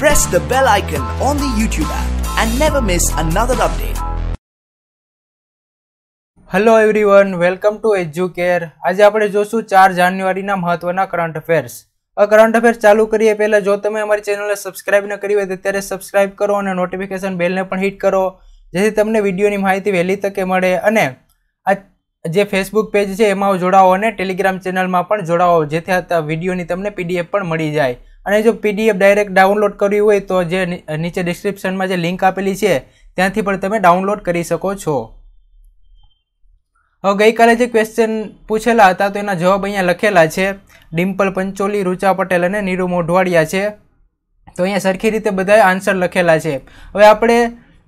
press the bell icon on the YouTube app and never miss another update. Hello everyone welcome to Educare આજે આપણે જોશું ચાર જાન્યુઆરીના મહત્વના કરંટ અફેર્સ આ કરંટ અફેર્સ ચાલુ કરીએ પહેલાં જો તમે અમારી ચેનલને સબસ્ક્રાઇબ ન કરી હોય તો ત્યારે સબસ્ક્રાઇબ કરો અને નોટિફિકેશન બેલને પણ હિટ કરો, જેથી તમને વિડીયોની માહિતી વહેલી તકે મળે અને આ જે ફેસબુક પેજ છે એમાં જોડાવો અને ટેલિગ્રામ ચેનલમાં પણ જોડાવો જેથી આ વિડીયોની તમને પીડીએફ પણ મળી જાય. અને જો પીડીએફ ડાયરેક્ટ ડાઉનલોડ કરવી હોય તો જે નીચે ડિસ્ક્રિપ્શનમાં જે લિંક આપેલી છે, ત્યાંથી પણ તમે ડાઉનલોડ કરી શકો છો. હવે ગઈકાલે જે ક્વેશ્ચન પૂછેલા હતા, તો એના જવાબ અહીંયા લખેલા છે. ડિમ્પલ પંચોલી રૂચા પટેલ અને નીરુ મોઢવાડિયા છે. તો અહીંયા સરખી રીતે બધાએ આન્સર લખેલા છે. હવે આપણે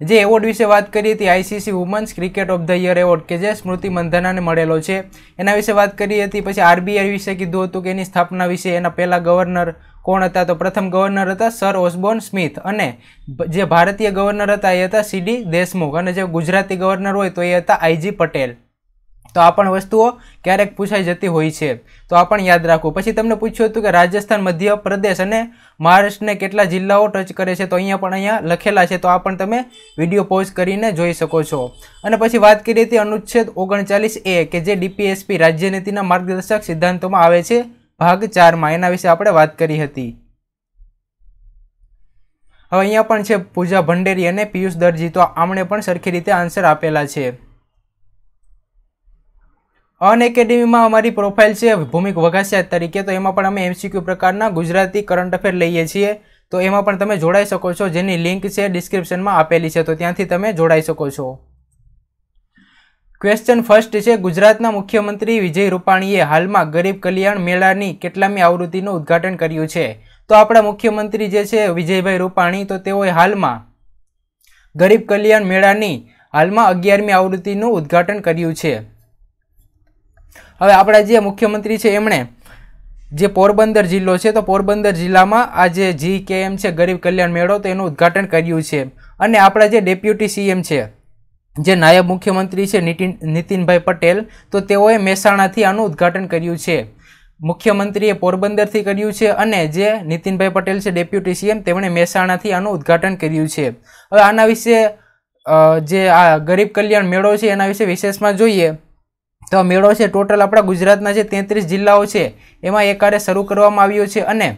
જે એવોર્ડ વિશે વાત કરી હતી ICC women's cricket of the year award કે જે સ્મૃતિ મંધનાને મળેલો છે. એના વિશે વાત કરી હતી, પછી આરબીઆઈ વિશે કીધું હતું કે એની સ્થાપના વિશે, એના પહેલાં ગવર્નર કોણ હતા? તો પ્રથમ ગવર્નર હતા સર ઓસબોર્ન સ્મિથ અને જે ભારતીય ગવર્નર હતા એ હતા સીડી દેશમુખ અને જે ગુજરાતી ગવર્નર હોય તો એ હતા આઈજી પટેલ. તો આ પણ વસ્તુઓ ક્યારેક પૂછાઈ જતી હોય છે. તો આ પણ યાદ રાખવું પછી તમને પૂછ્યું હતું કે રાજસ્થાન, મધ્યપ્રદેશ અને મહારાષ્ટ્રને કેટલા જિલ્લાઓ ટચ કરે છે? તો અહીંયા પણ અહીંયા લખેલા છે. તો આ પણ તમે વીડિયો પોઝ કરીને જોઈ શકો છો. અને પછી વાત કરીએ હતી અનુચ્છેદ ઓગણચાલીસ એ કે જે ડીપીએસપી રાજ્યનીતિના માર્ગદર્શક સિદ્ધાંતોમાં આવે છે. ભાગ ચારમાં એના વિશે આપણે વાત કરી હતી. હવે અહીંયા પણ છે, પૂજા ભંડેરી અને પિયુષ દરજી, તો આમણે પણ સરખી રીતે આન્સર આપેલા છે. અન એકેડેમીમાં અમારી પ્રોફાઇલ છે, ભૂમિક વઘાસિયા તરીકે, તો એમાં પણ અમે એમસીક્યુ પ્રકારના ગુજરાતી કરંટ અફેર લઈએ છીએ. તો એમાં પણ તમે જોડાઈ શકો છો, જેની લિંક છે ડિસ્ક્રિપ્શનમાં આપેલી છે, તો ત્યાંથી તમે જોડાઈ શકો છો. ક્વેશ્ચન ફર્સ્ટ છે, ગુજરાતના મુખ્યમંત્રી વિજય રૂપાણીએ હાલમાં ગરીબ કલ્યાણ મેળાની કેટલામી આવૃત્તિનું ઉદ્ઘાટન કર્યું છે. તો આપણા મુખ્યમંત્રી જે છે, વિજયભાઈ રૂપાણી, તો તેઓએ હાલમાં ગરીબ કલ્યાણ મેળાની હાલમાં અગિયારમી આવૃત્તિનું ઉદ્ઘાટન કર્યું છે. હવે આપણા જે મુખ્યમંત્રી છે, એમણે જે પોરબંદર જિલ્લો છે, તો પોરબંદર જિલ્લામાં આ જે એમ છે, ગરીબ કલ્યાણ મેળો, તો એનું ઉદ્ઘાટન કર્યું છે. અને આપણા જે ડેપ્યુટી સીએમ છે જે નાયબ મુખ્યમંત્રી છે નીતિન નીતિનભાઈ પટેલ, તો તેઓએ મહેસાણાથી આનું ઉદ્ઘાટન કર્યું છે. મુખ્યમંત્રીએ પોરબંદરથી કર્યું છે અને જે નીતિનભાઈ પટેલ છે ડેપ્યુટી સીએમ, તેમણે મહેસાણાથી આનું ઉદ્ઘાટન કર્યું છે. હવે આના વિશે જે આ ગરીબ કલ્યાણ મેળો છે, એના વિશે વિશેષમાં જોઈએ, તો મેળો છે ટોટલ આપણા ગુજરાતના જે તેત્રીસ જિલ્લાઓ છે, એમાં એકારે શરૂ કરવામાં આવ્યો છે અને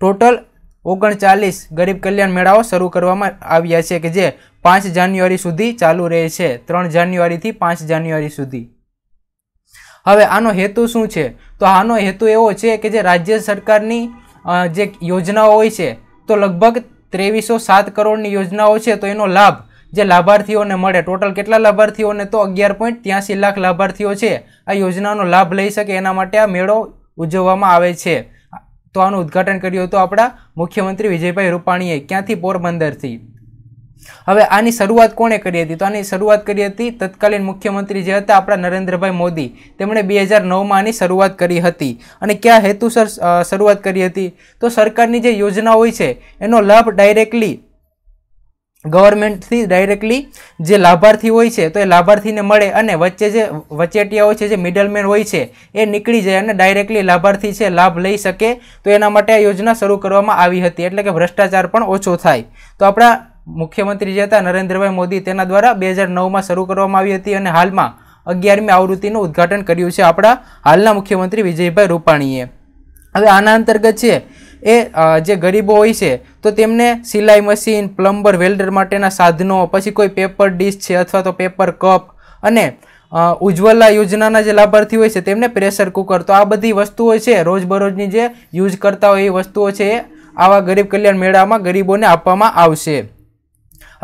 ટોટલ ઓગણચાલીસ ગરીબ કલ્યાણ મેળાઓ શરૂ કરવામાં આવ્યા છે, કે જે પાંચ જાન્યુઆરી સુધી ચાલુ રહે છે. ત્રણ જાન્યુઆરીથી પાંચ જાન્યુઆરી સુધી. હવે આનો હેતુ શું છે? તો આનો હેતુ એવો છે કે જે રાજ્ય સરકારની જે યોજનાઓ હોય છે, તો લગભગ ત્રેવીસો સાત કરોડની યોજનાઓ છે, તો એનો લાભ જે લાભાર્થીઓને મળે, ટોટલ કેટલા લાભાર્થીઓને? તો અગિયાર પોઈન્ટ ત્યાંસી લાખ લાભાર્થીઓ છે. આ યોજનાનો લાભ લઈ શકે એના માટે આ મેળો ઉજવવામાં આવે છે. તો આનું ઉદ્ઘાટન કર્યું હતું આપણા મુખ્યમંત્રી વિજયભાઈ રૂપાણીએ. ક્યાંથી પોરબંદરથી? હવે આની શરૂઆત કોણે કરી હતી? તો આની શરૂઆત કરી હતી તત્કાલીન મુખ્યમંત્રી જે હતા, આપણા નરેન્દ્રભાઈ મોદી. તેમણે બે હજાર નવમાં આની શરૂઆત કરી હતી. અને કયા હેતુસર શરૂઆત કરી હતી? તો સરકારની જે યોજના હોય છે, એનો લાભ ડાયરેક્ટલી ગવર્મેન્ટથી ડાયરેક્ટલી જે લાભાર્થી હોય છે, તો એ લાભાર્થીને મળે અને વચ્ચે જે વચેટિયા હોય છે, જે મિડલમેન હોય છે, એ નીકળી જાય અને ડાયરેક્ટલી લાભાર્થી છે, લાભ લઈ શકે. તો એના માટે આ યોજના શરૂ કરવામાં આવી હતી. એટલે કે ભ્રષ્ટાચાર પણ ઓછો થાય. તો આપણા મુખ્યમંત્રી જે હતા, નરેન્દ્રભાઈ મોદી, તેના દ્વારા બે હજાર નવમાં શરૂ કરવામાં આવી હતી અને હાલમાં અગિયારમી આવૃત્તિનું ઉદ્ઘાટન કર્યું છે આપણા હાલના મુખ્યમંત્રી વિજયભાઈ રૂપાણીએ. હવે આના અંતર્ગત છે, એ જે ગરીબો હોય છે, તો તેમને સિલાઈ મશીન, પ્લમ્બર, વેલ્ડર માટેના સાધનો, પછી કોઈ પેપર ડીશ છે અથવા તો પેપર કપ અને ઉજ્જવલા યોજનાના જે લાભાર્થી હોય છે, તેમને પ્રેશર કુકર. તો આ બધી વસ્તુઓ છે, રોજબરોજની જે યુઝ કરતા હોય એ વસ્તુઓ છે, એ આવા ગરીબ કલ્યાણ મેળામાં ગરીબોને આપવામાં આવશે.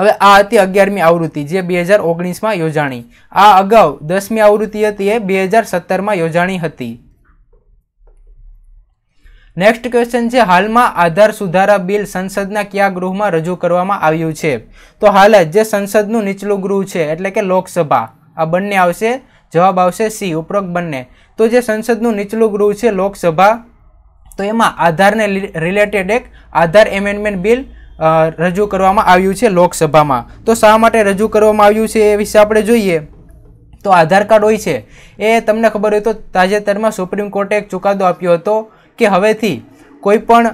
હવે આ હતી અગિયારમી આવૃત્તિ, જે બે હજાર ઓગણીસમાં યોજાણી. આ અગાઉ દસમી આવૃત્તિ હતી, એ બે હજાર સત્તરમાં યોજાણી હતી. નેક્સ્ટ ક્વેશ્ચન છે, હાલમાં આધાર સુધારા બિલ સંસદના કયા ગૃહમાં રજૂ કરવામાં આવ્યું છે? તો હાલ જ, જે સંસદનું નીચલું ગૃહ છે, એટલે કે લોકસભા. આ બંને આવશે, જવાબ આવશે સી, ઉપરોક્ત બંને. તો જે સંસદનું નીચલું ગૃહ છે, લોકસભા, તો એમાં આધારને રિલેટેડ એક આધાર એમેન્ડમેન્ટ બિલ રજૂ કરવામાં આવ્યું છે લોકસભામાં. તો શા માટે રજૂ કરવામાં આવ્યું છે એ વિશે આપણે જોઈએ. તો આધાર કાર્ડ હોય છે. એ તમને ખબર હોય તો તાજેતરમાં સુપ્રીમ કોર્ટે એક ચુકાદો આપ્યો હતો કે હવેથી કોઈ પણ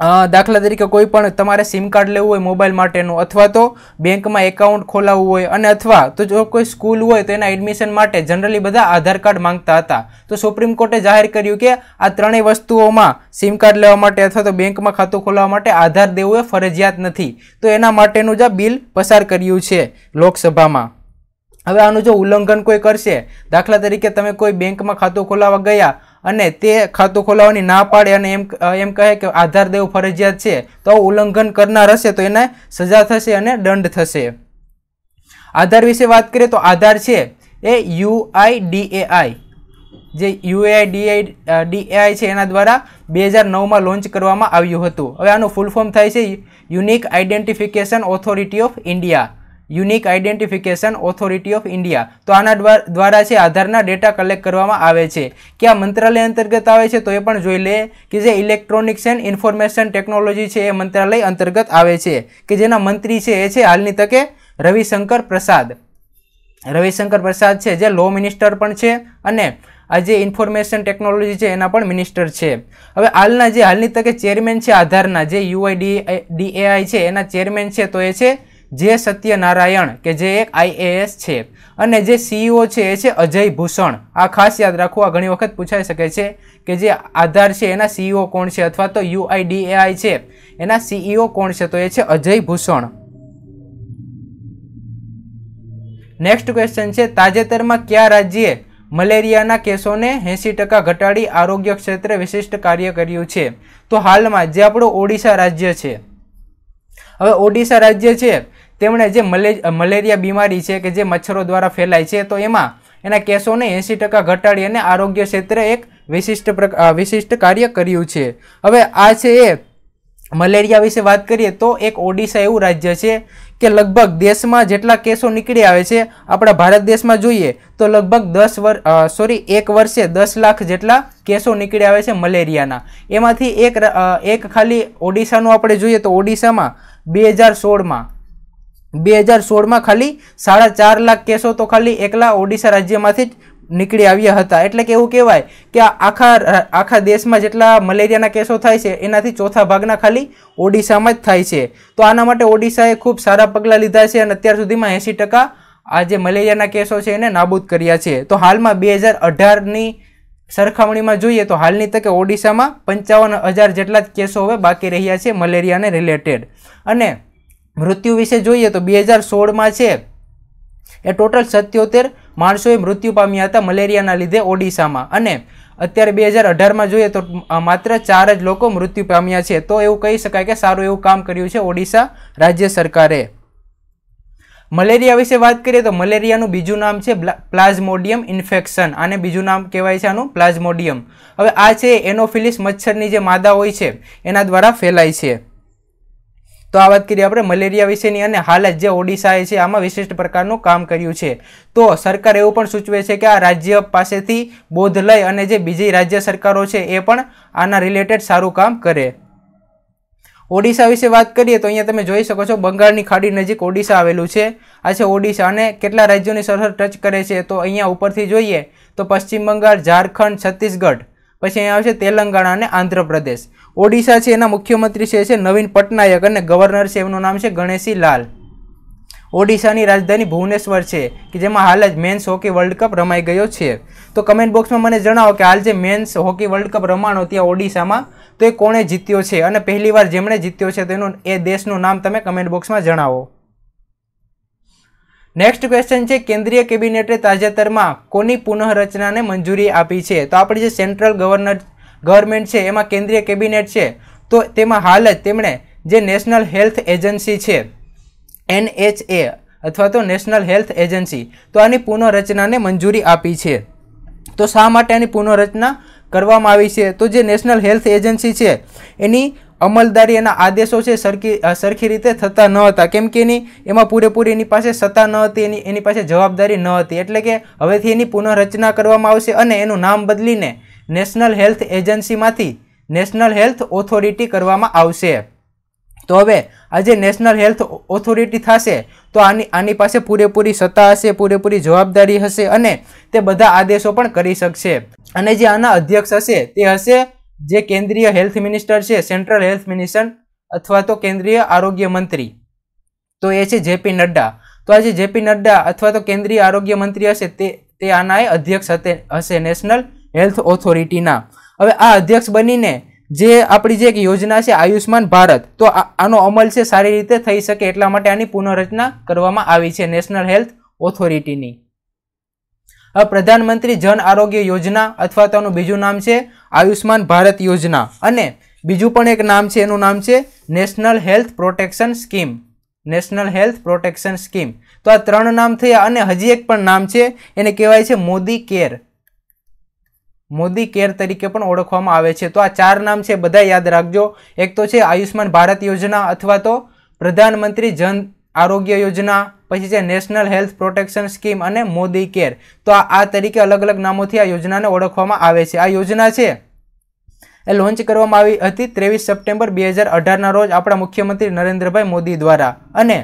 દાખલા તરીકે કોઈ પણ તમારે સિમ કાર્ડ લેવું હોય મોબાઈલ માટેનું, અથવા તો બેંકમાં એકાઉન્ટ ખોલાવવું હોય, અને અથવા તો જો કોઈ સ્કૂલ હોય, તો એના એડમિશન માટે જનરલી બધા આધાર કાર્ડ માંગતા હતા. તો સુપ્રીમ કોર્ટે જાહેર કર્યું કે આ ત્રણેય વસ્તુઓમાં સિમ કાર્ડ લેવા માટે અથવા તો બેંકમાં ખાતું ખોલાવવા માટે આધાર દેવું એ ફરજિયાત નથી. તો એના માટેનું જ આ બિલ પસાર કર્યું છે લોકસભામાં. હવે આનું જો ઉલ્લંઘન કોઈ કરશે, દાખલા તરીકે તમે કોઈ બેંકમાં ખાતું ખોલાવવા ગયા અને તે ખાતું ખોલાવવાની ના પાડે અને એમ એમ કહે કે આધાર દેવું ફરજિયાત છે, તો ઉલ્લંઘન કરનાર હશે તો એને સજા થશે અને દંડ થશે. આધાર વિશે વાત કરીએ તો આધાર છે, એ યુઆઈડીએઆઈ, જે યુએઆઈ ડીએઆઈ છે એના દ્વારા બે હજાર નવમાં લોન્ચ કરવામાં આવ્યું હતું. હવે આનું ફૂલ ફોર્મ થાય છે unique identification authority of India. Unique identification authority of India. તો આના દ્વારા છે આધારના ડેટા કલેક્ટ કરવામાં આવે છે. કે આ મંત્રાલય અંતર્ગત આવે છે તો એ પણ જોઈ લે કે જે ઇલેક્ટ્રોનિક્સ એન્ડ ઇન્ફોર્મેશન ટેકનોલોજી છે એ મંત્રાલય અંતર્ગત આવે છે. કે જેના મંત્રી છે એ છે હાલની તકે રવિશંકર પ્રસાદ. રવિશંકર પ્રસાદ છે જે લો મિનિસ્ટર પણ છે અને આ જે ઇન્ફોર્મેશન ટેકનોલોજી છે એના પણ મિનિસ્ટર છે. હવે હાલના જે, હાલની તકે ચેરમેન છે આધારના જે યુઆઈ ડીએઆઈ છે એના ચેરમેન છે તો એ છે જે સત્યનારાયણ, કે જે એક આઈએએસ છે, અને જે સીઈઓ છે, એ છે અજય ભૂષણ. આ ખાસ યાદ રાખવું આ ઘણી વખત પૂછાઈ શકે છે કે જે આધાર છે, એના સીઈઓ કોણ છે, અથવા તો યુઆઈડીએઆઈ છે, એના સીઈઓ કોણ છે, તો એ છે અજય ભૂષણ. નેક્સ્ટ ક્વેશ્ચન છે, તાજેતરમાં કયા રાજ્યે મલેરિયાના કેસોને એંસી ટકા ઘટાડી આરોગ્ય ક્ષેત્રે વિશિષ્ટ કાર્ય કર્યું છે? તો હાલમાં જે આપણું ઓડિશા રાજ્ય છે, હવે ઓડિશા રાજ્ય છે તેમણે જે મલેરિયા બીમારી છે કે જે મચ્છરો દ્વારા ફેલાય છે, તો એમાં એના કેસોને એંસી ટકા ઘટાડી અને આરોગ્ય ક્ષેત્રે એક વિશિષ્ટ વિશિષ્ટ કાર્ય કર્યું છે. હવે આ છે એ મલેરિયા વિશે વાત કરીએ તો એક ઓડિશા એવું રાજ્ય છે કે લગભગ દેશમાં જેટલા કેસો નીકળી આવે છે, આપણા ભારત દેશમાં જોઈએ તો લગભગ દસ વર્ષ સોરી, એક વર્ષે દસ લાખ જેટલા કેસો નીકળી આવે છે મલેરિયાના. એમાંથી એક એક ખાલી ઓડિશાનું આપણે જોઈએ તો ઓડિશામાં બે હજાર સોળમાં બે હજાર સોળમાં ખાલી સાડા ચાર લાખ કેસો તો ખાલી એકલા ઓડિશા રાજ્યમાંથી જ નીકળી આવ્યા હતા. એટલે કે એવું કહેવાય કે આખા આખા દેશમાં જેટલા મલેરિયાના કેસો થાય છે, એનાથી ચોથા ભાગના ખાલી ઓડિશામાં જ થાય છે. તો આના માટે ઓડિશાએ ખૂબ સારા પગલાં લીધા છે અને અત્યાર સુધીમાં એંસી ટકા આ જે મલેરિયાના કેસો છે એને નાબૂદ કર્યા છે. તો હાલમાં બે હજાર અઢારની સરખામણીમાં જોઈએ તો હાલની તકે ઓડિશામાં પંચાવન હજાર જેટલા જ કેસો હવે બાકી રહ્યા છે મલેરિયાને રિલેટેડ અને મૃત્યુ વિશે જોઈએ તો બે હજાર સોળમાં છે. એ ટોટલ સત્યોતેર માણસોએ મૃત્યુ પામ્યા હતા મલેરિયાના લીધે ઓડિશામાં. અને અત્યારે બે હજાર અઢારમાં જોઈએ તો માત્ર ચાર જ લોકો મૃત્યુ પામ્યા છે. તો એવું કહી શકાય કે સારું એવું કામ કર્યું છે ઓડિશા રાજ્ય સરકારે. મલેરિયા વિશે વાત કરીએ તો મલેરિયાનું બીજું નામ છે પ્લાઝમોડિયમ ઇન્ફેક્શન. આને બીજું નામ કહેવાય છે આનું, પ્લાઝમોડિયમ. હવે આ છે એનોફિલિસ મચ્છરની જે માદા હોય છે, એના દ્વારા ફેલાય છે. તો આ વાત કરીએ આપણે મલેરિયા વિશેની અને હાલ જ જે ઓડિશાએ છે, આમાં વિશિષ્ટ પ્રકારનું કામ કર્યું છે. તો સરકાર એવું પણ સૂચવે છે કે આ રાજ્ય પાસેથી બોધ લઈ અને જે બીજી રાજ્ય સરકારો છે, એ પણ આના રિલેટેડ સારું કામ કરે. ઓડિશા વિશે વાત કરીએ તો અહીંયા તમે જોઈ શકો છો, બંગાળની ખાડી નજીક ઓડિશા આવેલું છે. આ છે ઓડિશા અને કેટલા રાજ્યોની સરહદ ટચ કરે છે તો અહીંયા ઉપરથી જોઈએ તો પશ્ચિમ બંગાળ, ઝારખંડ, છત્તીસગઢ. પછી અહીંયા આવશે તેલંગાણા અને આંધ્રપ્રદેશ. ઓડિશા છે, એના મુખ્યમંત્રી છે છે નવીન પટનાયક અને ગવર્નર છે, એમનું નામ છે ગણેશી લાલ. ઓડિશાની રાજધાની ભુવનેશ્વર છે, કે જેમાં હાલ જ મેન્સ હોકી વર્લ્ડ કપ રમાઈ ગયો છે. તો કમેન્ટ બોક્સમાં મને જણાવો કે હાલ જે મેન્સ હોકી વર્લ્ડ કપ રમાણો ત્યાં ઓડિશામાં, તો એ કોણે જીત્યો છે? અને પહેલીવાર જેમણે જીત્યો છે તેનું એ દેશનું નામ તમે કમેન્ટ બોક્સમાં જણાવો. નેક્સ્ટ ક્વેશ્ચન છે, કેન્દ્રીય કેબિનેટે તાજેતરમાં કોની પુનઃરચનાને મંજૂરી આપી છે? તો આપણી જે સેન્ટ્રલ ગવર્નર, ગવર્મેન્ટ છે, એમાં કેન્દ્રીય કેબિનેટ છે. તો તેમાં હાલ જ તેમણે જે નેશનલ હેલ્થ એજન્સી છે, એનએચએ, અથવા તો નેશનલ હેલ્થ એજન્સી, તો આની પુનઃરચનાને મંજૂરી આપી છે. તો શા માટે આની પુનઃરચના કરવામાં આવી છે? તો જે નેશનલ હેલ્થ એજન્સી છે, એની અમલદારી એના આદેશો છે, સરખી સરખી રીતે થતા ન હતા. કેમ કે એની, એમાં પૂરેપૂરી એની પાસે સત્તા ન હતી, એની એની પાસે જવાબદારી ન હતી. એટલે કે હવેથી એની પુનઃરચના કરવામાં આવશે અને એનું નામ બદલીને નેશનલ હેલ્થ એજન્સીમાંથી નેશનલ હેલ્થ ઓથોરિટી કરવામાં આવશે. તો હવે, આજે નેશનલ હેલ્થ ઓથોરિટી થશે, તો આની આની પાસે પૂરેપૂરી સત્તા હશે, પૂરેપૂરી જવાબદારી હશે અને તે બધા આદેશો પણ કરી શકશે. અને જે આના અધ્યક્ષ હશે, તે હશે જે કેન્દ્રીય હેલ્થ મિનિસ્ટર છે, સેન્ટ્રલ હેલ્થ મિનિસ્ટર અથવા તો કેન્દ્રીય આરોગ્ય મંત્રી. તો એ છે જેપી નડ્ડા. તો આજે જેપી નડ્ડા અથવા તો કેન્દ્રીય આરોગ્ય મંત્રી હશે, તે તે આના અધ્યક્ષ હશે નેશનલ હેલ્થ ઓથોરિટીના. હવે આ અધ્યક્ષ બનીને જે આપણી જે એક યોજના છે આયુષ્માન ભારત, તો આનો અમલ છે, સારી રીતે થઈ શકે એટલા માટે આની પુનઃરચના કરવામાં આવી છે નેશનલ હેલ્થ ઓથોરિટીની. હવે પ્રધાનમંત્રી જન આરોગ્ય યોજના અથવા તો બીજું નામ છે આયુષ્માન ભારત યોજના. અને બીજું પણ એક નામ છે, એનું નામ છે national health protection scheme. National health protection scheme. તો આ ત્રણ નામ થયા અને હજી એક પણ નામ છે, એને કહેવાય છે મોદી કેર મોદી કેર તરીકે પણ ઓળખવામાં આવે છે. તો આ ચાર નામ છે, બધા યાદ રાખજો. એક તો છે આયુષ્માન ભારત યોજના અથવા તો પ્રધાનમંત્રી જન આરોગ્ય યોજના પછી છે નેશનલ હેલ્થ પ્રોટેક્શન સ્કીમ અને મોદી કેર. તો આ તરીકે અલગ અલગ નામોથી આ યોજનાને ઓળખવામાં આવે છે. આ યોજના છે એ લોન્ચ કરવામાં આવી હતી ત્રેવીસ સપ્ટેમ્બર બે હજાર અઢારના રોજ આપણા મુખ્યમંત્રી નરેન્દ્રભાઈ મોદી દ્વારા. અને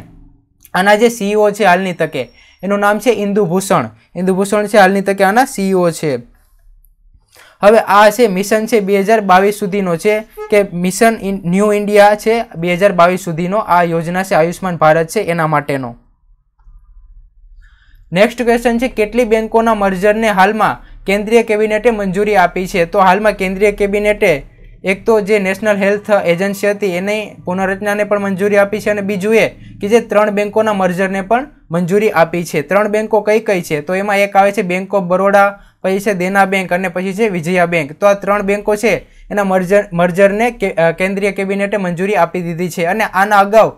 આના જે સીઈઓ છે હાલની તકે, એનું નામ છે ઇન્દુભૂષણ ઇન્દુભૂષણ છે હાલની તકે આના સીઈઓ છે. હવે આ છે મિશન છે બે હજાર બાવીસ સુધીનો છે કે મિશન ન્યૂ ઇન્ડિયા છે બે હજાર બાવીસ સુધીનો આ યોજના છે આયુષ્માન ભારત છે એના માટેનો. નેક્સ્ટ ક્વેશ્ચન છે, કેટલી બેન્કોના મર્જરને હાલમાં કેન્દ્રીય કેબિનેટે મંજૂરી આપી છે? તો હાલમાં કેન્દ્રીય કેબિનેટે એક તો જે નેશનલ હેલ્થ એજન્સી હતી, એની પુનઃરચનાને પણ મંજૂરી આપી છે અને બીજું એ કે જે ત્રણ બેંકોના મર્જરને પણ મંજૂરી આપી છે. ત્રણ બેન્કો કઈ કઈ છે? તો એમાં એક આવે છે બેંક ઓફ બરોડા પછી છે દેના બેંક અને પછી છે વિજયા બેંક તો આ ત્રણ બેન્કો છે, એના મર્જર, મર્જરને કેન્દ્રીય કેબિનેટે મંજૂરી આપી દીધી છે. અને આના અગાઉ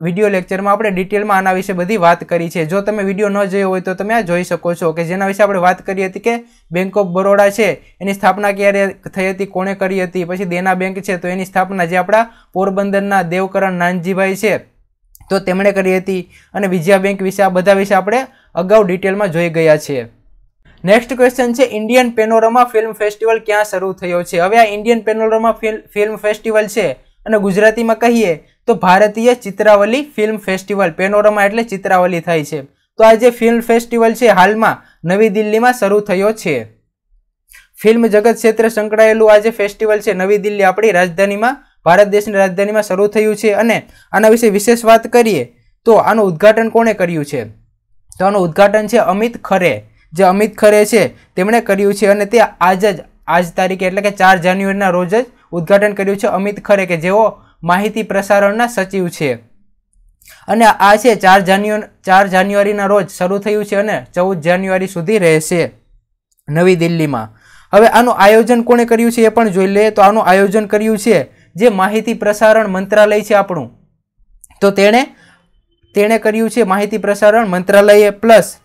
વીડિયો લેક્ચરમાં આપણે ડિટેલમાં આના વિશે બધી વાત કરી છે. જો તમે વીડિયો ન જોયો હોય તો તમે આ જોઈ શકો છો કે જેના વિશે આપણે વાત કરી હતી કે બેંક ઓફ બરોડા છે, એની સ્થાપના ક્યારે થઈ હતી, કોણે કરી હતી, પછી દેના બેંક છે, તો એની સ્થાપના જે આપણા પોરબંદરના દેવકરણ નાનજીભાઈ છે, તો તેમણે કરી હતી અને વિજયા બેંક વિશે આ બધા વિશે આપણે અગાઉ ડિટેલમાં જોઈ ગયા છીએ નેક્સ્ટ ક્વેશ્ચન છે ઇન્ડિયન પેનોરમા ફિલ્મ ફેસ્ટિવલ ક્યાં શરૂ થયો છે? હવે આ ઇન્ડિયન પેનોરમા ફિલ્મ ફેસ્ટિવલ છે અને ગુજરાતીમાં કહીએ તો ભારતીય ચિત્રાવલી ફિલ્મ ફેસ્ટિવલ, પેનોરમા એટલે ચિત્રાવલી થાય છે. તો આ જે ફિલ્મ ફેસ્ટિવલ છે, હાલમાં નવી દિલ્હીમાં શરૂ થયો છે. ફિલ્મ જગત ક્ષેત્રે સંકળાયેલું આ જે ફેસ્ટિવલ છે, નવી દિલ્હી આપણી રાજધાનીમાં, ભારત દેશની રાજધાનીમાં શરૂ થયું છે. અને આના વિશે વિશેષ વાત કરીએ તો આનું ઉદ્ઘાટન કોણે કર્યું છે? તો આનું ઉદ્ઘાટન છે અમિત ખરે. જે અમિત ખરે છે, તેમણે કર્યું છે અને તે આજ જ, આજ તારીખે એટલે કે ચાર જાન્યુઆરીના રોજ જ ઉદ્ઘાટન કર્યું છે અમિત ખરે, કે જેઓ માહિતી પ્રસારણના સચિવ છે. અને આ છે ચાર જાન્યુ, ચાર જાન્યુઆરીના રોજ શરૂ થયું છે અને ચૌદ જાન્યુઆરી સુધી રહેશે નવી દિલ્હીમાં. હવે આનું આયોજન કોણે કર્યું છે એ પણ જોઈ લઈએ. તો આનું આયોજન કર્યું છે જે માહિતી પ્રસારણ મંત્રાલય છે આપણું. તો તેણે તેણે કર્યું છે માહિતી પ્રસારણ મંત્રાલયે પ્લસ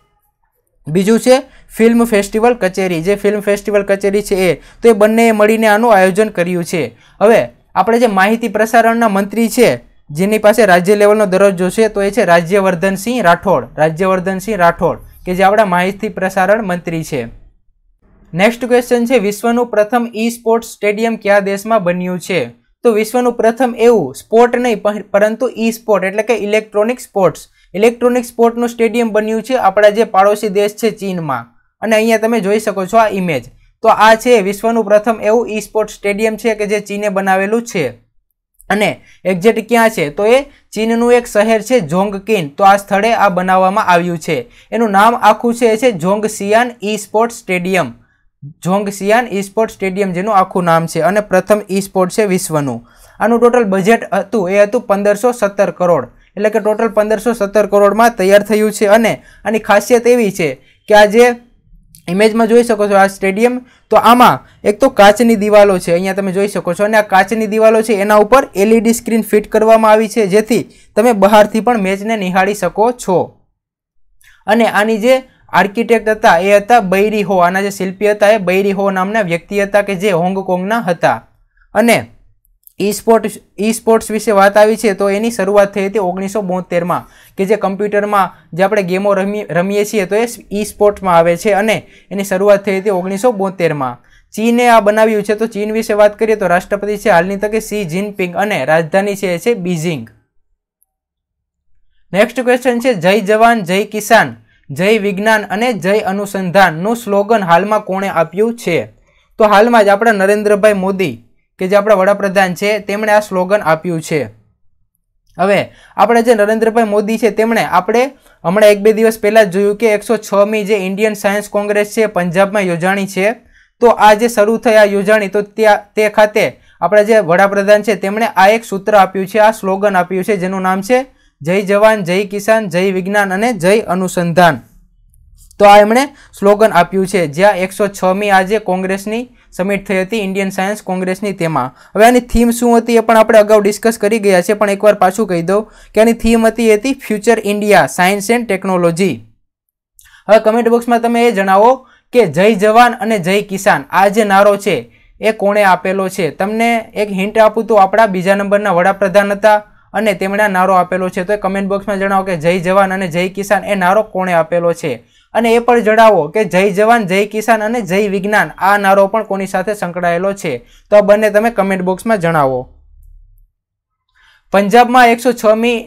બીજું છે ફિલ્મ ફેસ્ટિવલ કચેરી. જે ફિલ્મ ફેસ્ટિવલ કચેરી છે એ. તો એ બંનેએ મળીને આનું આયોજન કર્યું છે. હવે આપણે જે માહિતી પ્રસારણના મંત્રી છે, જેની પાસે રાજ્ય લેવલનો દરજ્જો છે, તો એ છે રાજ્યવર્ધનસિંહ રાઠોડ. રાજ્યવર્ધનસિંહ રાઠોડ, કે જે આપણા માહિતી પ્રસારણ મંત્રી છે. નેક્સ્ટ ક્વેશ્ચન છે, વિશ્વનું પ્રથમ ઈ સ્પોર્ટ્સ સ્ટેડિયમ કયા દેશમાં બન્યું છે? તો વિશ્વનું પ્રથમ એવું સ્પોર્ટ નહીં પરંતુ ઈ સ્પોર્ટ એટલે કે ઇલેક્ટ્રોનિક સ્પોર્ટ્સ ઇલેક્ટ્રોનિક સ્પોર્ટનું સ્ટેડિયમ બન્યું છે આપણા જે પાડોશી દેશ છે ચીનમાં. અને અહીંયા તમે જોઈ શકો છો આ ઇમેજ તો આ છે વિશ્વનું પ્રથમ એવું ઈ સ્પોર્ટ સ્ટેડિયમ છે કે જે ચીને બનાવેલું છે. અને એક્ઝેક્ટ ક્યાં છે? તો એ ચીનનું એક શહેર છે જોંગકિન. તો આ સ્થળે આ બનાવવામાં આવ્યું છે. એનું નામ આખું છે એ છે જોંગસિયાન e sport stadium. જોંગસિયાન e sport stadium જેનું આખું નામ છે અને પ્રથમ ઈ સ્પોર્ટ છે વિશ્વનું. આનું ટોટલ બજેટ હતું, એ હતું પંદરસો સત્તર કરોડ. એટલે કે ટોટલ પંદરસો સત્તર કરોડમાં તૈયાર થયું છે અને આની ખાસિયત એવી છે કે આ જે ઇમેજમાં જોઈ શકો છો આ સ્ટેડિયમ તો આમાં એક તો કાચની દિવાલો છે, અહીંયા તમે જોઈ શકો છો. અને આ કાચની દિવાલો છે, એના ઉપર એલઈડી સ્ક્રીન ફિટ કરવામાં આવી છે, જેથી તમે બહારથી પણ મેચને નિહાળી શકો છો. અને આની જે આર્કિટેક્ટ હતા, એ હતા બૈરી હો. આના જે શિલ્પી હતા, એ બૈરી હો નામના વ્યક્તિ હતા કે જે હોંગકોંગના હતા. અને ઈ સ્પોર્ટ ઈ સ્પોર્ટ્સ વિશે વાત આવી છે તો એની શરૂઆત થઈ હતી ઓગણીસો બોતેરમાં, કે જે કમ્પ્યુટરમાં જે આપણે ગેમો રમી, રમીએ છીએ તો એ ઈ સ્પોર્ટ્સમાં આવે છે અને એની શરૂઆત થઈ હતી ઓગણીસો બોતેરમાં. ચીને આ બનાવ્યું છે તો ચીન વિશે વાત કરીએ તો રાષ્ટ્રપતિ છે હાલની તકે સી જિનપિંગ અને રાજધાની છે એ છે બીજિંગ. નેક્સ્ટ ક્વેશ્ચન છે, જય જવાન, જય કિસાન, જય વિજ્ઞાન અને જય અનુસંધાનનું સ્લોગન હાલમાં કોણે આપ્યું છે? તો હાલમાં જ આપણા નરેન્દ્રભાઈ મોદી કે જે આપણા વડાપ્રધાન છે, તેમણે આ સ્લોગન આપ્યું છે. હવે, આપણે જે નરેન્દ્રભાઈ મોદી છે, તેમણે આપણે હમણાં એક બે દિવસ પહેલાં જ જોયું કે એકસો છમી જે ઇન્ડિયન સાયન્સ કોંગ્રેસ છે, પંજાબમાં યોજાણી છે. તો આ જે શરૂ થઈ આ યોજાણી, તો ત્યાં, તે ખાતે આપણા જે વડાપ્રધાન છે, તેમણે આ એક સૂત્ર આપ્યું છે, આ સ્લોગન આપ્યું છે, જેનું નામ છે, જય જવાન, જય કિસાન, જય વિજ્ઞાન અને જય અનુસંધાન. તો આ એમણે સ્લોગન આપ્યું છે. જ્યાં એકસો છમી આજે કોંગ્રેસની સમિટ થઈ હતી, ઇન્ડિયન સાયન્સ કોંગ્રેસની તેમાં. હવે આની થીમ શું હતી એ પણ આપણે અગાઉ ડિસ્કસ કરી ગયા છે, પણ એકવાર પાછું કહી દઉં કે આની થીમ હતી હતી future India, science and technology. હવે કમેન્ટ બોક્સમાં તમે એ જણાવો કે જય જવાન અને જય કિસાન, આ જે નારો છે એ કોણે આપેલો છે? તમને એક હિન્ટ આપું તો આપણા બીજા નંબરના વડાપ્રધાન હતા અને તેમણે નારો આપેલો છે. તો એ કમેન્ટ બોક્સમાં જણાવો કે જય જવાન અને જય કિસાન એ નારો કોણે આપેલો છે? અને એ પણ જણાવો કે જય જવાન, જય કિસાન અને જય વિજ્ઞાન, આ નારો પણ કોની સાથે સંકળાયેલો છે? તો આ બંને તમે કમેન્ટ બોક્સમાં જણાવો. પંજાબમાં એકસો છમી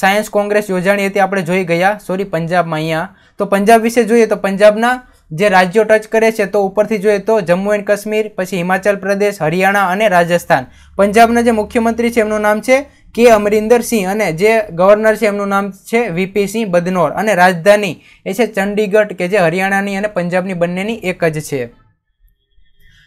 સાયન્સ કોંગ્રેસ યોજાણી હતી, આપણે જોઈ ગયા. સોરી પંજાબમાં અહીંયા. તો પંજાબ વિશે જોઈએ તો પંજાબના જે રાજ્યો ટચ કરે છે, તો ઉપરથી જોઈએ તો જમ્મુ એન્ડ કાશ્મીર, પછી હિમાચલ પ્રદેશ, હરિયાણા અને રાજસ્થાન. પંજાબના જે મુખ્યમંત્રી છે, એમનું નામ છે કે અમરિંદર સિંહ અને જે ગવર્નર છે એમનું નામ છે વીપી સિંહ બદનોર અને રાજધાની એ છે ચંડીગઢ કે જે હરિયાણાની અને પંજાબની બંનેની એક જ છે.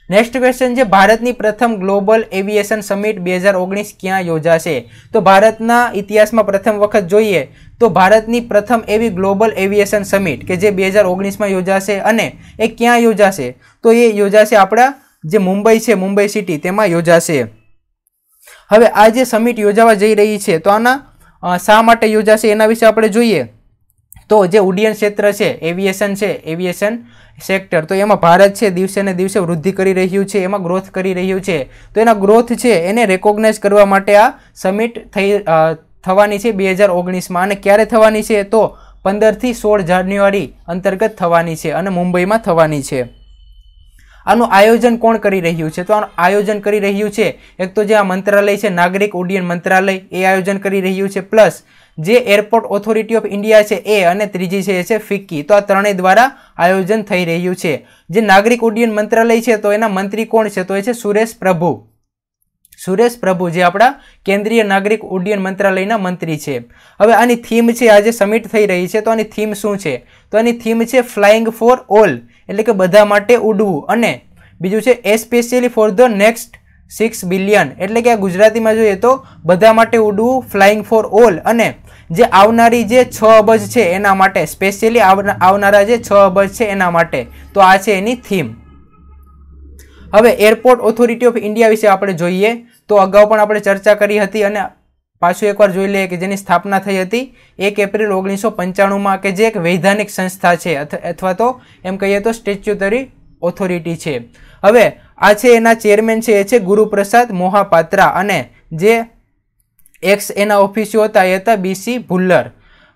નેક્સ્ટ ક્વેશ્ચન છે, ભારતની પ્રથમ ગ્લોબલ એવિએશન સમિટ બે હજાર ઓગણીસ ક્યાં યોજાશે? તો ભારતના ઇતિહાસમાં પ્રથમ વખત જોઈએ તો ભારતની પ્રથમ એવી ગ્લોબલ એવિએશન સમિટ કે જે બે હજાર ઓગણીસમાં યોજાશે અને એ ક્યાં યોજાશે? તો એ યોજાશે આપણા જે મુંબઈ છે, મુંબઈ સિટી, તેમાં યોજાશે. હવે આ જે સમિટ યોજાવા જઈ રહી છે, તો આના શા માટે યોજાશે એના વિશે આપણે જોઈએ. તો જે ઉડ્ડયન ક્ષેત્ર છે, એવિએશન છે, એવિએશન સેક્ટર, તો એમાં ભારત છે, દિવસે ને દિવસે વૃદ્ધિ કરી રહ્યું છે, એમાં ગ્રોથ કરી રહ્યું છે. તો એના ગ્રોથ છે, એને રેકોગ્નાઇઝ કરવા માટે આ સમિટ થઈ થવાની છે બે હજાર ઓગણીસમાં. અને ક્યારે થવાની છે? તો પંદરથી સોળ જાન્યુઆરી અંતર્ગત થવાની છે અને મુંબઈમાં થવાની છે. આનું આયોજન કોણ કરી રહ્યું છે? તો આનું આયોજન કરી રહ્યું છે, એક તો જે આ મંત્રાલય છે, નાગરિક ઉડ્ડયન મંત્રાલય, એ આયોજન કરી રહ્યું છે, પ્લસ જે એરપોર્ટ ઓથોરિટી ઓફ ઇન્ડિયા છે, એ અને ત્રીજી છે એ છે ફિક્કી. તો આ ત્રણેય દ્વારા આયોજન થઈ રહ્યું છે. જે નાગરિક ઉડ્ડયન મંત્રાલય છે, તો એના મંત્રી કોણ છે? તો એ છે સુરેશ પ્રભુ. સુરેશ પ્રભુ જે આપણા કેન્દ્રીય નાગરિક ઉડ્ડયન મંત્રાલયના મંત્રી છે. હવે આની થીમ છે, આજે સમિટ થઈ રહી છે, તો આની થીમ શું છે? તો આની થીમ છે ફ્લાઇંગ ફોર ઓલ. એટલે કે બધા માટે ઉડવું. અને બીજું છે especially for the next six billion એટલે કે આ ગુજરાતીમાં જોઈએ તો બધા માટે ઉડવું ફ્લાઇંગ ફોર ઓલ અને જે આવનારી જે છ અબજ છે એના માટે સ્પેશિયલી આવનારા જે છ અબજ છે એના માટે, તો આ છે એની થીમ હવે એરપોર્ટ ઓથોરિટી ઓફ ઇન્ડિયા વિશે આપણે જોઈએ, તો અગાઉ પણ આપણે ચર્ચા કરી હતી અને પાછું એકવાર જોઈ લઈએ કે જેની સ્થાપના થઈ હતી એક એપ્રિલ ઓગણીસો પંચાણુંમાં કે જે એક વૈધાનિક સંસ્થા છે અથવા તો એમ કહીએ તો સ્ટેચ્યુટરી ઓથોરિટી છે. હવે, આ છે એના ચેરમેન છે, એ છે ગુરુપ્રસાદ મોહાપાત્રા અને જે એક્સ એના ઓફિસો હતા, એ હતા બીસી ભુલ્લર.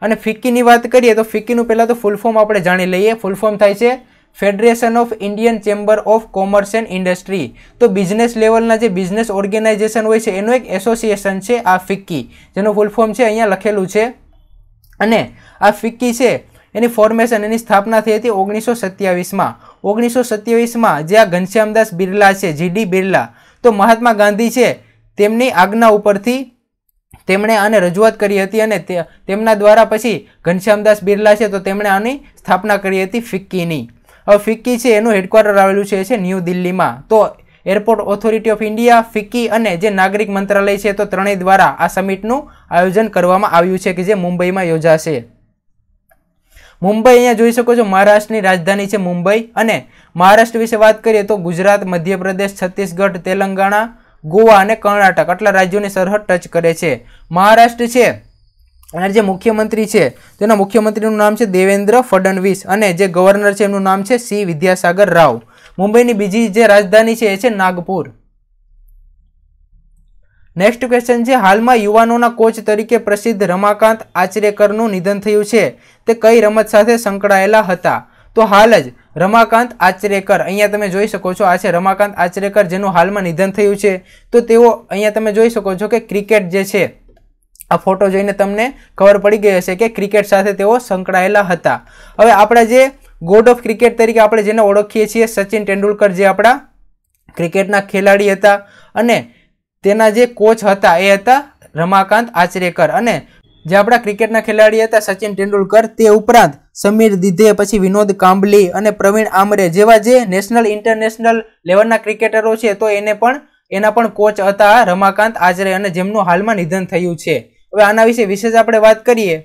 અને ફિક્કીની વાત કરીએ તો ફિક્કીનું પહેલાં તો ફૂલ ફોર્મ આપણે જાણી લઈએ. ફૂલ ફોર્મ થાય છે federation of Indian chamber of commerce and industry તો બિઝનેસ લેવલના જે બિઝનેસ ઓર્ગેનાઇઝેશન હોય છે, એનું એક એસોસિએશન છે આ ફિક્કી. જેનું ફૂલ ફોર્મ છે, અહીંયા લખેલું છે. અને આ ફિક્કી છે, એની ફોર્મેશન એની સ્થાપના થઈ હતી ઓગણીસો સત્યાવીસમાં. ઓગણીસો સત્યાવીસમાં જે આ ઘનશ્યામદાસ બિરલા છે જીડી બિરલા, તો મહાત્મા ગાંધી છે, તેમની આજ્ઞા ઉપરથી તેમણે આને રજૂઆત કરી હતી અને તેમના દ્વારા પછી ઘનશ્યામદાસ બિરલા છે, તો તેમણે આની સ્થાપના કરી હતી ફિક્કીની. ફિક્કી છે, એનું હેડક્વાર્ટર આવેલું છે છે ન્યૂ દિલ્હીમાં. તો airport authority of India FICCI અને જે નાગરિક મંત્રાલય છે, તો ત્રણેય દ્વારા આ સમિટનું આયોજન કરવામાં આવ્યું છે કે જે મુંબઈમાં યોજાશે. મુંબઈ અહીંયા જોઈ શકો છો, મહારાષ્ટ્રની રાજધાની છે મુંબઈ અને મહારાષ્ટ્ર વિશે વાત કરીએ તો ગુજરાત, મધ્યપ્રદેશ, છત્તીસગઢ, તેલંગાણા, ગોવા અને કર્ણાટક, આટલા રાજ્યોની સરહદ ટચ કરે છે. મહારાષ્ટ્ર છે અને જે મુખ્યમંત્રી છે, તેના મુખ્યમંત્રીનું નામ છે દેવેન્દ્ર ફડણવીસ અને જે ગવર્નર છે એમનું નામ છે સી વિદ્યાસાગર રાવ. મુંબઈની બીજી જે રાજધાની છે એ છે નાગપુર. નેક્સ્ટ ક્વેશ્ચન છે, હાલમાં યુવાનોના કોચ તરીકે પ્રસિદ્ધ રમાકાંત આચરેકરનું નિધન થયું છે. તે કઈ રમત સાથે સંકળાયેલા હતા? તો હાલ જ રમાકાંત આચરેકર, અહીંયા તમે જોઈ શકો છો આ છે રમાકાંત આચરેકર જેનું હાલમાં નિધન થયું છે. તો તેઓ અહીંયા તમે જોઈ શકો છો કે ક્રિકેટ જે છે આ ફોટો જોઈને તમને ખબર પડી ગઈ હશે કે ક્રિકેટ સાથે તેઓ સંકળાયેલા હતા. હવે આપણા જે ગોડ ઓફ ક્રિકેટ તરીકે આપણે જેને ઓળખીએ છીએ, સચિન તેંડુલકર જે આપણા ક્રિકેટના ખેલાડી હતા અને તેના જે કોચ હતા એ હતા રમાકાંત આચરેકર. અને જે આપણા ક્રિકેટના ખેલાડી હતા સચિન તેંડુલકર, તે ઉપરાંત સમીર દિધે, પછી વિનોદ કાંબલી અને પ્રવીણ આમરે જેવા જે નેશનલ ઇન્ટરનેશનલ લેવલના ક્રિકેટરો છે, તો એને પણ, એના પણ કોચ હતા રમાકાંત આચરે અને જેમનું હાલમાં નિધન થયું છે. હવે આના વિશે વિશેષ આપણે વાત કરીએ,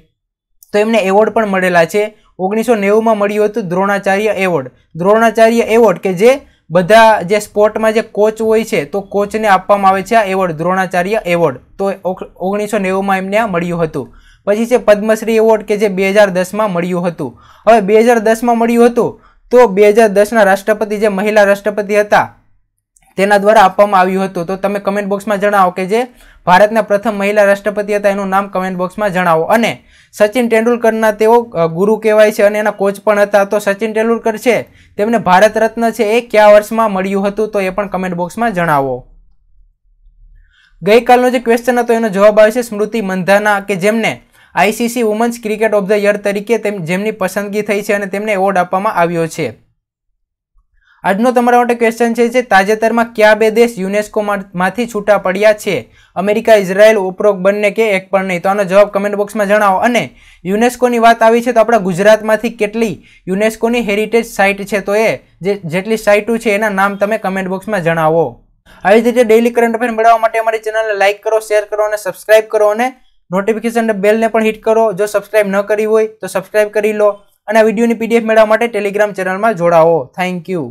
તો એમને એવોર્ડ પણ મળેલા છે. ઓગણીસો નેવુંમાં મળ્યું હતું દ્રોણાચાર્ય એવોર્ડ. દ્રોણાચાર્ય એવોર્ડ કે જે બધા જે સ્પોર્ટમાં જે કોચ હોય છે, તો કોચને આપવામાં આવે છે આ એવોર્ડ, દ્રોણાચાર્ય એવોર્ડ. તો ઓગણીસો નેવુંમાં એમને આ મળ્યું હતું. પછી છે પદ્મશ્રી એવોર્ડ કે જે બે હજાર દસમાં મળ્યું હતું. હવે બે હજાર દસમાં મળ્યું હતું, તો બે હજાર દસના રાષ્ટ્રપતિ જે મહિલા રાષ્ટ્રપતિ હતા તેના દ્વારા આપવામાં આવ્યું હતું. તો તમે કમેન્ટ બોક્સમાં જણાવો કે જે ભારતના પ્રથમ મહિલા રાષ્ટ્રપતિ હતા, એનું નામ કમેન્ટ બોક્સમાં જણાવો. અને સચિન તેંડુલકરના તેઓ ગુરુ કહેવાય છે અને એના કોચ પણ હતા. તો સચિન તેંડુલકર છે, તેમને ભારત રત્ન છે એ કયા વર્ષમાં મળ્યું હતું તો એ પણ કમેન્ટ બોક્સમાં જણાવો. ગઈકાલનો જે ક્વેશ્ચન હતો એનો જવાબ આવે છે સ્મૃતિ મંધાના કે જેમને ICC women's cricket of the year તરીકે જેમની પસંદગી થઈ છે અને તેમને એવોર્ડ આપવામાં આવ્યો છે. આજનો તમારા માટે ક્વેશ્ચન છે જે તાજેતરમાં કયા બે દેશ યુનેસ્કોમાંથી છૂટા પડ્યા છે? અમેરિકા, ઇઝરાયલ, ઉપરોક્ત બંને કે એક પણ નહીં? તો આનો જવાબ કમેન્ટ બોક્સમાં જણાવો. અને યુનેસ્કોની વાત આવી છે તો આપણા ગુજરાતમાંથી કેટલી યુનેસ્કોની હેરિટેજ સાઇટ છે? તો એ જે જેટલી સાઇટો છે એના નામ તમે કમેન્ટ બોક્સમાં જણાવો. આવી રીતે ડેઇલી કરંટ અફેર મેળવવા માટે અમારી ચેનલને લાઇક કરો શેર કરો અને સબસ્ક્રાઇબ કરો અને નોટિફિકેશન બેલને પણ હિટ કરો. જો સબસ્ક્રાઇબ ન કરી હોય તો સબસ્ક્રાઇબ કરી લો અને આ વિડીયોની પીડીએફ મેળવવા માટે ટેલિગ્રામ ચેનલમાં જોડાવો થેન્ક યુ